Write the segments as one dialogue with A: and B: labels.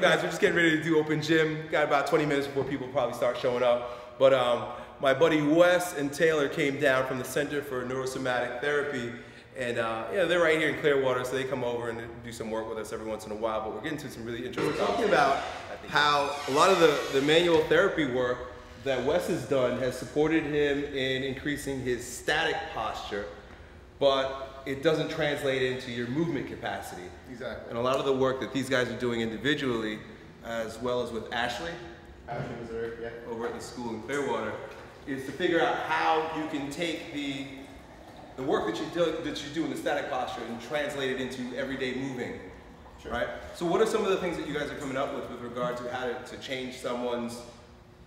A: Guys, we're just getting ready to do open gym. Got about 20 minutes before people probably start showing up. But um, my buddy Wes and Taylor came down from the Center for Neurosomatic Therapy. And uh, yeah, they're right here in Clearwater, so they come over and do some work with us every once in a while. But we're getting to some really interesting We're talking about how a lot of the, the manual therapy work that Wes has done has supported him in increasing his static posture, but it doesn't translate into your movement capacity.
B: Exactly.
A: And a lot of the work that these guys are doing individually, as well as with Ashley,
B: Ashley Missouri, yeah.
A: over at the school in Clearwater, is to figure out how you can take the the work that you do that you do in the static posture and translate it into everyday moving. Sure. Right? So what are some of the things that you guys are coming up with with regard to how to, to change someone's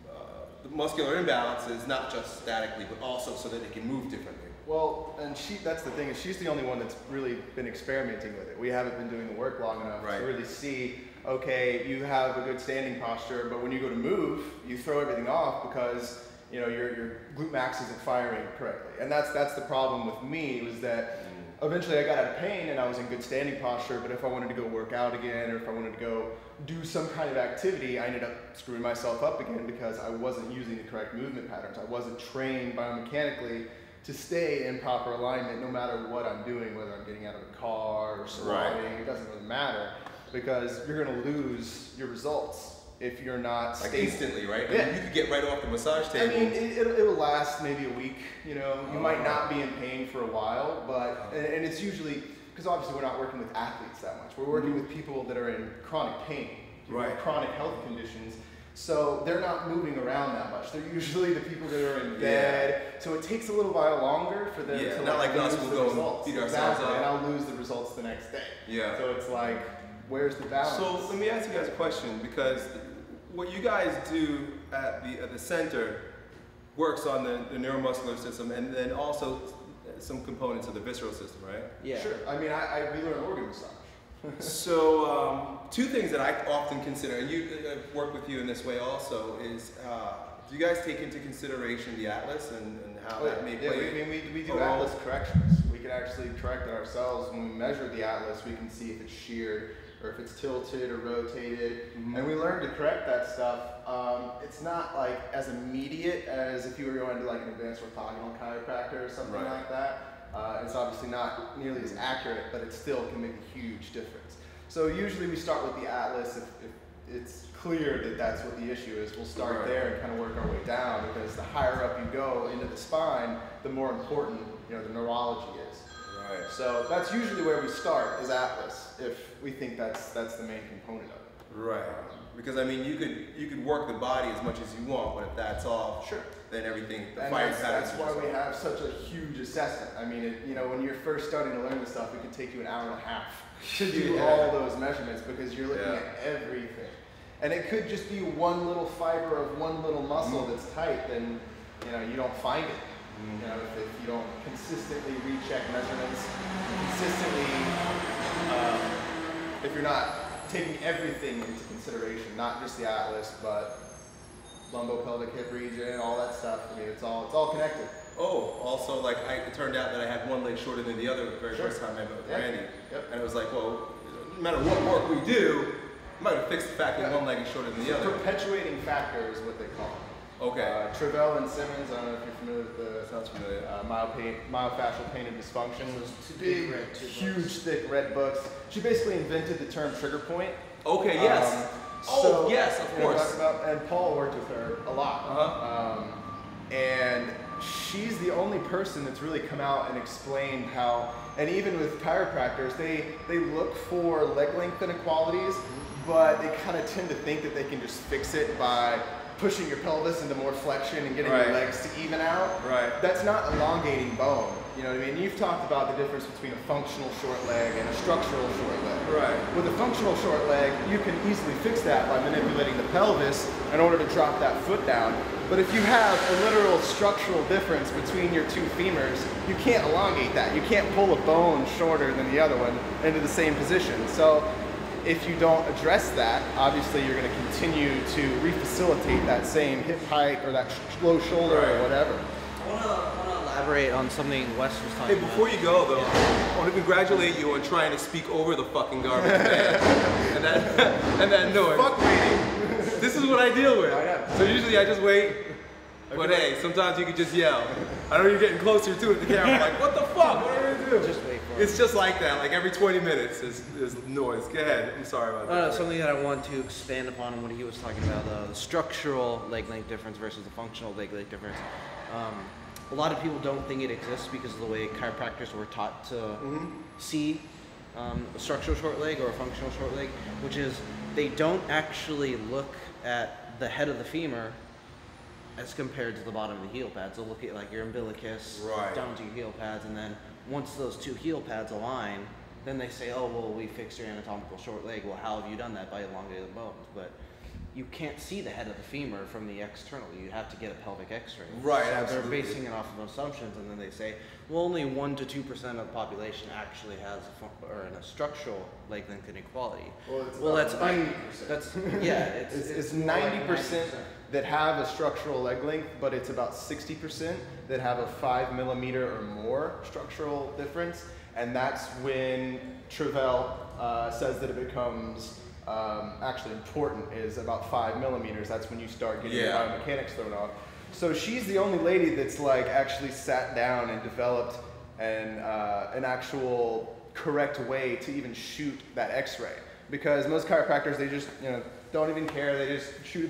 A: uh, muscular imbalances, not just statically, but also so that they can move differently?
B: Well, and she, that's the thing, is she's the only one that's really been experimenting with it. We haven't been doing the work long enough right. to really see, okay, you have a good standing posture, but when you go to move, you throw everything off because you know, your, your glute max isn't firing correctly. And that's, that's the problem with me was that mm. eventually I got out of pain and I was in good standing posture, but if I wanted to go work out again or if I wanted to go do some kind of activity, I ended up screwing myself up again because I wasn't using the correct movement patterns. I wasn't trained biomechanically to stay in proper alignment no matter what I'm doing, whether I'm getting out of a car or squatting, right. it doesn't really matter because you're gonna lose your results if you're not
A: like instantly, right? Yeah. I mean, you could get right off the massage table.
B: I mean, it, will it'll last maybe a week. You know, you oh. might not be in pain for a while, but and, and it's usually because obviously we're not working with athletes that much. We're working mm-hmm. with people that are in chronic pain, right? Chronic health conditions so they're not moving around that much. They're usually the people that are in bed. Yeah. So it takes a little while longer for them
A: yeah,
B: to
A: not like, like us, we'll go
B: results.
A: feed ourselves
B: exactly. up. And I'll lose the results the next day.
A: Yeah.
B: So it's like, where's the balance?
A: So let me ask you guys a question because what you guys do at the, at the center works on the, the neuromuscular system and then also some components of the visceral system, right?
B: Yeah. Sure. I mean, I, I we learn organ massage
A: so um, two things that I often consider, and you uh, work with you in this way also, is uh, do you guys take into consideration the atlas and, and how oh, that may
B: yeah,
A: play?
B: Yeah, we, we, we do atlas corrections. We can actually correct it ourselves. When we measure the atlas, we can see if it's sheared or if it's tilted or rotated, mm -hmm. and we learn to correct that stuff. Um, it's not like as immediate as if you were going to like an advanced orthogonal chiropractor or something right. like that. Uh, it's obviously not nearly as accurate, but it still can make a huge difference. So usually we start with the atlas if, if it's clear that that's what the issue is. We'll start right. there and kind of work our way down because the higher up you go into the spine, the more important you know the neurology is.
A: Right.
B: So that's usually where we start is atlas if we think that's that's the main component of it.
A: Right. Because I mean, you could you could work the body as much as you want, but if that's off,
B: sure
A: then everything, the
B: and that's, that's why we have such a huge assessment. I mean, it, you know, when you're first starting to learn this stuff, it can take you an hour and a half to do yeah. all those measurements because you're looking yeah. at everything. And it could just be one little fiber of one little muscle mm. that's tight, then you know you don't find it. Mm. You know, if, if, you don't consistently recheck measurements, consistently, um, if you're not taking everything into consideration, not just the atlas, but lumbopelvic hip region, all that stuff. I mean, it's all it's all connected.
A: Oh, also, like, I, it turned out that I had one leg shorter than the other the very sure. first time I met with yep. Randy.
B: Yep.
A: And it was like, well, no matter what work we do, I might have fixed the fact that one leg is shorter than the other.
B: Perpetuating factor is what they call it.
A: Okay.
B: Uh, Travell and Simons, I don't know if you're familiar with the
A: Sounds familiar.
B: Uh, myopathy, myofascial pain and dysfunction. Big, huge, thick red books. She basically invented the term trigger point.
A: Okay, yes. Um, Oh, so, yes, of course.
B: About, and Paul worked with her a lot.
A: Uh-huh.
B: Um, and she's the only person that's really come out and explained how, and even with chiropractors, they, they look for leg length inequalities, but they kind of tend to think that they can just fix it by pushing your pelvis into more flexion and getting right. your legs to even out.
A: Right.
B: That's not elongating bone. You know what I mean? You've talked about the difference between a functional short leg and a structural short leg.
A: Right.
B: With a functional short leg, you can easily fix that by manipulating the pelvis in order to drop that foot down. But if you have a literal structural difference between your two femurs, you can't elongate that. You can't pull a bone shorter than the other one into the same position. So if you don't address that, obviously you're going to continue to refacilitate that same hip height or that low shoulder right. or whatever.
C: I want to elaborate on something Wes was talking
A: Hey, before
C: about.
A: you go though, I want to congratulate you on trying to speak over the fucking garbage man and that and that noise.
B: Fuck waiting.
A: This is what I deal with.
B: I.
A: So usually I just wait. But hey, sometimes you can just yell. I know you're getting closer to it, the camera. Like, what the fuck? What are you gonna do?
C: Just wait for it.
A: It's just like that. Like every 20 minutes, there's, there's noise. Go ahead. I'm sorry about
C: Uh,
A: that.
C: something that I want to expand upon what he was talking about uh, the structural leg length difference versus the functional leg length difference. Um, a lot of people don't think it exists because of the way chiropractors were taught to see um, a structural short leg or a functional short leg, which is they don't actually look at the head of the femur as compared to the bottom of the heel pads. They'll look at like your umbilicus
A: Right.
C: down to your heel pads, and then once those two heel pads align, then they say, "Oh, well, we fixed your anatomical short leg." Well, how have you done that? By elongating the bones, but you can't see the head of the femur from the external. You have to get a pelvic X-ray.
A: Right,
C: So
A: absolutely.
C: They're basing it off of assumptions, and then they say, "Well, only one to two percent of the population actually has a, or a structural leg length inequality."
B: Well, it's
C: well that's un-
B: 90%.
C: that's yeah. It's
B: It's, it's
C: like
B: 90%
C: 90%.
B: That have a structural leg length, but it's about 60% that have a five millimeter or more structural difference. And that's when Travell uh, says that it becomes um, actually important is about five millimeters. That's when you start getting
A: Yeah.
B: your biomechanics thrown off. So she's the only lady that's like actually sat down and developed an, uh, an actual correct way to even shoot that x-ray. Because most chiropractors, they just, you know, don't even care. They just shoot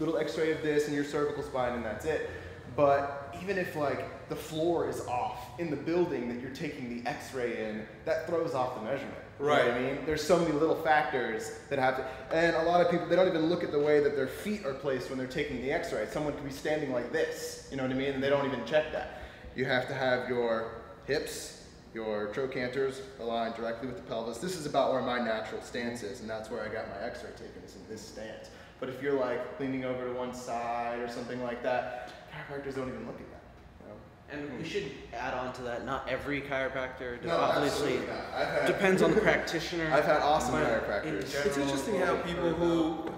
B: little x-ray of this and your cervical spine and that's it. But even if like the floor is off in the building that you're taking the x-ray in, that throws off the measurement. You know what
A: Right.
B: I mean? There's so many little factors that have to, and a lot of people, they don't even look at the way that their feet are placed when they're taking the x-ray. Someone could be standing like this, you know what I mean? And they don't even check that. You have to have your hips, your trochanters aligned directly with the pelvis. This is about where my natural stance is, and that's where I got my x-ray taken, is in this stance. But if you're like leaning over to one side or something like that, chiropractors don't even look at that. You know?
C: And we should add on to that. Not every chiropractor.
B: No,
C: obviously,
B: absolutely not. Had-
C: depends on the practitioner.
B: I've had awesome
C: But in
B: chiropractors.
A: It's interesting how people who,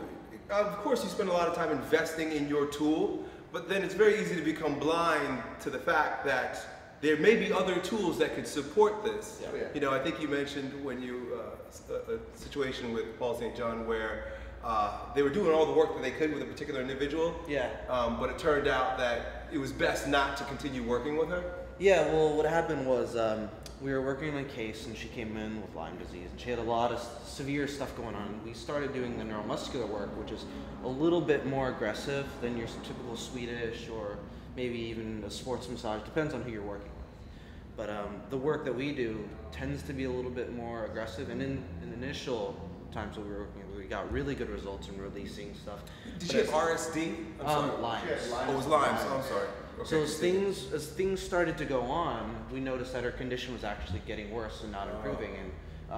A: of course, you spend a lot of time investing in your tool, but then it's very easy to become blind to the fact that there may be other tools that could support this.
B: Yeah. Yeah.
A: You know, I think you mentioned when you uh, s- a, a situation with Paul St. John where uh, they were doing all the work that they could with a particular individual.
C: Yeah.
A: Um, but it turned out that it was best not to continue working with her.
C: Yeah, well, what happened was um, we were working on a case, and she came in with Lyme disease, and she had a lot of severe stuff going on. We started doing the neuromuscular work, which is a little bit more aggressive than your typical Swedish or maybe even a sports massage. Depends on who you're working with. But um, the work that we do tends to be a little bit more aggressive, and in, in initial times that we were working, with, got really good results in releasing stuff.
A: Did
C: But
A: she have RSD? I'm
C: Um,
A: sorry.
C: Lyme.
A: Oh, it was Lyme. so I'm sorry. Okay,
C: So as
A: continue.
C: things as things started to go on, we noticed that her condition was actually getting worse and not improving. And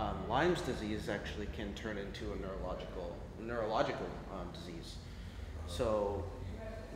C: um, Lyme's disease actually can turn into a neurological neurological um, disease. So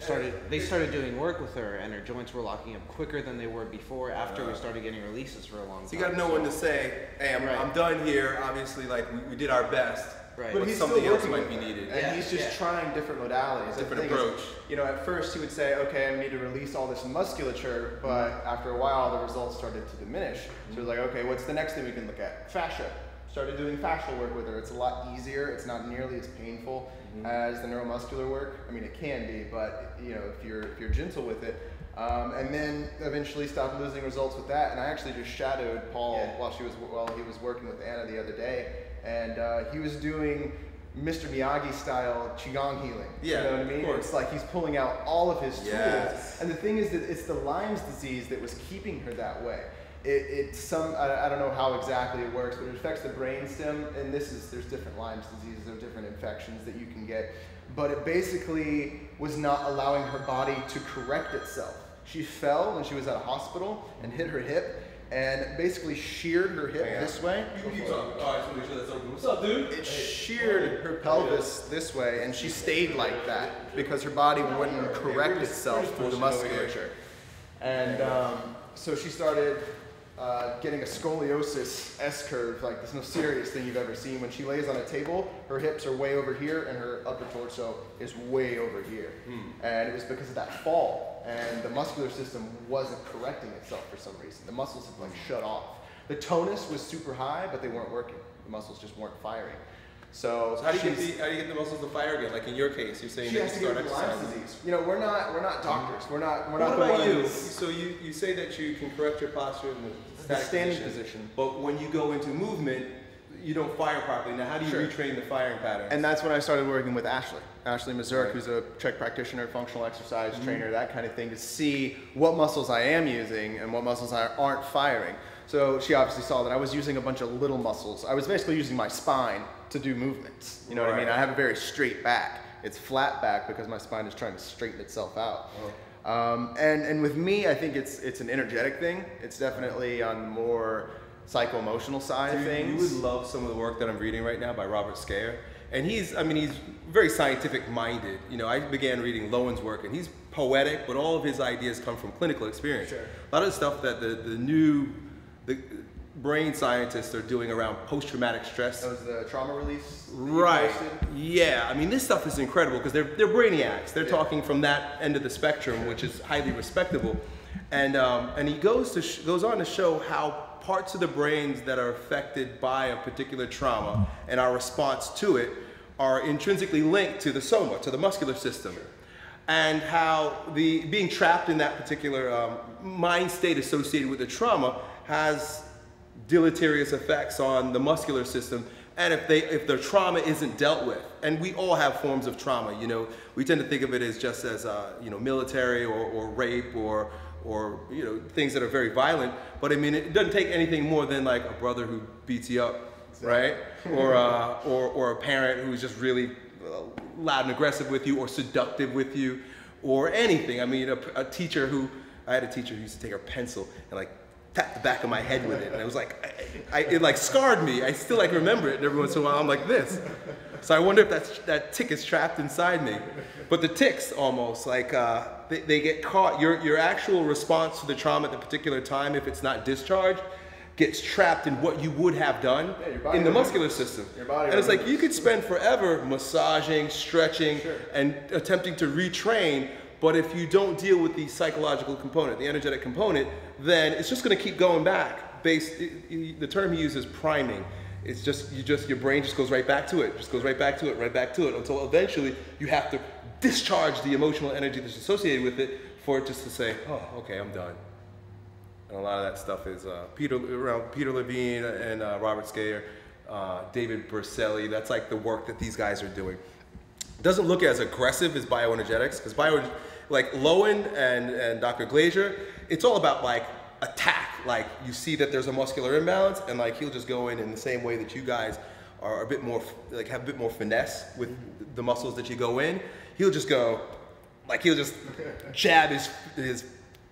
C: started they started doing work with her, and her joints were locking up quicker than they were before. After we started getting releases for a long time.
A: So you got to know when to say, "Hey, I'm,
C: Right.
A: I'm done here." Obviously, like we, we did our best,
C: Right.
A: but
B: But he's
A: something
B: still
A: else
B: working
A: might be needed.
B: And
C: Yeah,
B: he's just
C: yeah.
B: trying different modalities.
A: Different
B: thing is,
A: approach.
B: you know, at first he would say, okay, I need to release all this musculature, but
A: Mm-hmm.
B: after a while the results started to diminish. So he was like, okay, what's the next thing we can look at? Fascia. Started doing fascial work with her. It's a lot easier. It's not nearly as painful
A: Mm-hmm.
B: as the neuromuscular work. I mean, it can be, but you know, if you're if you're gentle with it. Um, and then eventually stopped losing results with that. And I actually just shadowed Paul
C: Yeah.
B: while she was while he was working with Anna the other day, and uh, he was doing Mr. Miyagi style qigong healing.
A: Yeah,
B: you know what I
A: of
B: mean.
A: course.
B: It's like he's pulling out all of his tools.
A: Yes.
B: And the thing is that it's the Lyme's disease that was keeping her that way. It, it's some I, I don't know how exactly it works, but it affects the brainstem, and this is there's different Lyme's diseases, there are different infections that you can get, but it basically was not allowing her body to correct itself. She fell when she was at a hospital and hit her hip, and basically sheared her hip
A: Hang on.
B: this way.
A: You keep talking. All right, so make sure that's open. What's up, dude?
B: It sheared her pelvis this way, and she stayed like that because her body wouldn't correct itself through the musculature. And um, so she started uh, getting a scoliosis S curve, like there's no serious thing you've ever seen. When she lays on a table, her hips are way over here and her upper torso is way over here. Hmm. And it was because of that fall. And the muscular system wasn't correcting itself for some reason. The muscles had like shut off. The tonus was super high, but they weren't working. The muscles just weren't firing. So,
A: so how do you get the how do you get the muscles to fire again? Like in your case, you're saying
B: that
A: you start exercising.
B: Disease. You know, we're not we're not doctors. We're not we're not.
A: What about you? So you, you say that you can correct your posture in the, the
B: standing
A: position,
B: position,
A: but when you go into movement, you don't fire properly. Now, how do you sure. retrain the firing pattern?
B: And that's when I started working with Ashley, Ashley Mazurk, right. who's a Czech practitioner, functional exercise mm-hmm. trainer, that kind of thing, to see what muscles I am using and what muscles I aren't firing. So she obviously saw that I was using a bunch of little muscles. I was basically using my spine to do movements. You know right. what I mean? I have a very straight back. It's flat back because my spine is trying to straighten itself out. Oh. Um, and, and with me, I think it's, it's an energetic thing. It's definitely on more psycho-emotional side
A: of
B: things.
A: You would love some of the work that I'm reading right now by Robert Scaer. And he's, I mean, he's very scientific minded. You know, I began reading Lowen's work and he's poetic, but all of his ideas come from clinical experience. Sure. A lot of the stuff that the, the new, the brain scientists are doing around post-traumatic stress.
B: That was the trauma release?
A: Right. Yeah, I mean, this stuff is incredible because they're, they're brainiacs. They're yeah. talking from that end of the spectrum, which is highly respectable. And, um, and he goes, to goes on to show how parts of the brains that are affected by a particular trauma and our response to it are intrinsically linked to the soma, to the muscular system. And how the being trapped in that particular um, mind state associated with the trauma has deleterious effects on the muscular system and if they if the trauma isn't dealt with and we all have forms of trauma you know we tend to think of it as just as uh, you know military or, or rape or or you know things that are very violent. But I mean, it doesn't take anything more than like a brother who beats you up, right? or uh, or or a parent who's just really uh, loud and aggressive with you, or seductive with you, or anything. I mean, a, a teacher who I had a teacher who used to take her pencil and like tap the back of my head with it, and it was like, I, I, it like scarred me. I still like remember it. And every once in a while, I'm like this. So I wonder if that's, that tick is trapped inside me. But the ticks almost like uh, they, they get caught. Your your actual response to the trauma at the particular time, if it's not discharged, gets trapped in what you would have done yeah, in the muscular system. and it's like you could spend forever massaging, stretching, sure. and attempting to retrain. But if you don't deal with the psychological component, the energetic component, then it's just going to keep going back. Based, the term he uses is priming. It's just you just your brain just goes right back to it, just goes right back to it, right back to it, until eventually you have to discharge the emotional energy that's associated with it for it just to say, oh, okay, I'm done. And a lot of that stuff is uh, Peter around Peter Levine and uh, Robert Scaer, uh, David Berceli. That's like the work that these guys are doing. It doesn't look as aggressive as bioenergetics because bio, like Lowen and, and Dr. Glazer, it's all about like attack. Like you see that there's a muscular imbalance, and like he'll just go in in the same way that you guys are a bit more like have a bit more finesse with mm-hmm. the muscles that you go in. He'll just go like he'll just jab his his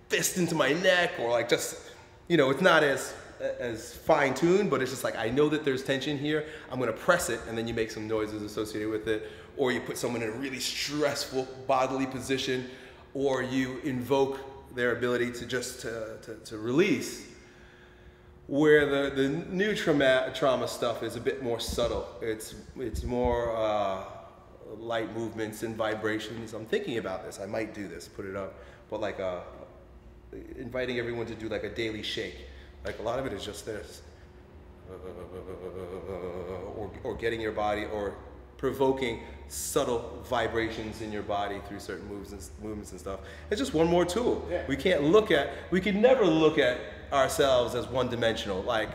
A: fist into my neck, or like just you know it's not as as fine tuned, but it's just like I know that there's tension here. I'm gonna press it, and then you make some noises associated with it, or you put someone in a really stressful bodily position, or you invoke their ability to just to, to, to release. Where the, the new trauma, trauma stuff is a bit more subtle. It's, it's more uh, light movements and vibrations. I'm thinking about this. I might do this, put it up. But like uh, inviting everyone to do like a daily shake. Like a lot of it is just this. Or, or getting your body, or provoking subtle vibrations in your body through certain moves and movements and stuff. It's just one more tool. Yeah. We can't look at, we can never look at ourselves as one dimensional. Like,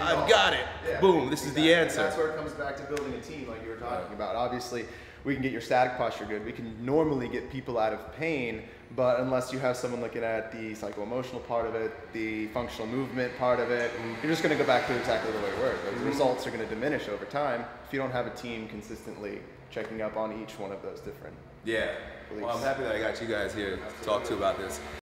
A: I've got it. Yeah. Boom, this exactly. is the answer.
B: And that's where it comes back to building a team, like you were talking about. Obviously, we can get your static posture good. We can normally get people out of pain, but unless you have someone looking at the psycho-emotional part of it, the functional movement part of it, mm-hmm. you're just going to go back to exactly the way it worked. The mm-hmm. results are going to diminish over time if you don't have a team consistently checking up on each one of those different.
A: Yeah. Beliefs. Well, I'm happy that I got you guys here to talk to about this.